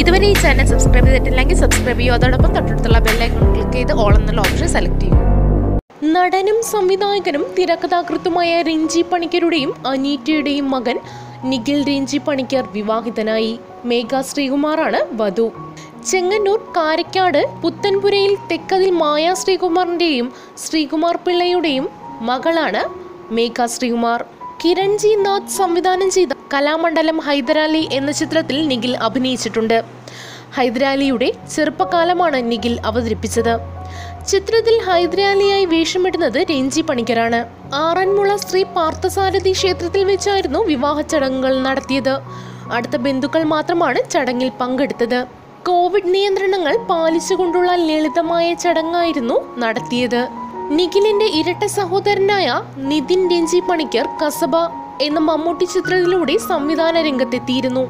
ഇതുവരെ ഈ channel subscribe ചെയ്തിട്ടില്ലെങ്കിൽ സബ്സ്ക്രൈബ് ചെയ്യൂ. അതോടൊപ്പം തൊട്ടടുത്തുള്ള ബെല്ലൈക്കൺ ക്ലിക്ക് ചെയ്ത് ഓൾ എന്നുള്ള ഓപ്ഷൻ സെലക്ട് ചെയ്യൂ. നടനും സംവിധായകനും തിരക്കഥാകൃത്തുമായ രഞ്ജി പണിക്കരുടെയും അനീറ്റയുടെയും മകൻ നിഖിൽ രഞ്ജി പണിക്കർ വിവാഹിതനായി. മേഘ ശ്രീകുമാറാണ് വധു. ചെങ്ങന്നൂർ കാരക്കാട് പുത്തൻപുരയിൽ തെക്കതിൽ മായ ശ്രീകുമാറിന്റെയും ശ്രീകുമാർ പിള്ളയുടെയും മകളാണ് മേഘ ശ്രീകുമാർ. കിരൺജി നാഥ് സംവിധാനം ചെയ്ത കലാമണ്ഡലം ഹൈദരാലി എന്ന ചിത്രത്തിൽ നിഖിൽ അഭിനയിച്ചിട്ടുണ്ട്. ഹൈദരാലിയുടെ ചെറുപ്പകാലമാണ് നിഖിൽ അവതരിപ്പിച്ചത്. ചിത്രത്തിൽ ഹൈദരാലിയായി വേഷമിടുന്നത് രഞ്ജി പണിക്കരാണ്. ആറന്മുള ശ്രീ പാർത്ഥസാരഥി ക്ഷേത്രത്തിൽ വെച്ചായിരുന്നു വിവാഹ ചടങ്ങുകൾ നടത്തിയത്. അടുത്ത ബന്ധുക്കൾ മാത്രമാണ് ചടങ്ങിൽ പങ്കെടുത്തത്. കോവിഡ് നിയന്ത്രണങ്ങൾ പാലിച്ചുകൊണ്ടുള്ള ലളിതമായ ചടങ്ങായിരുന്നു നടത്തിയത്. നിഖിലിന്റെ ഇരട്ട സഹോദരനായ നിതിൻ രഞ്ജി പണിക്കർ കസബ എന്ന മമ്മൂട്ടി ചിത്രത്തിലൂടെ സംവിധാന രംഗത്തെത്തിയിരുന്നു.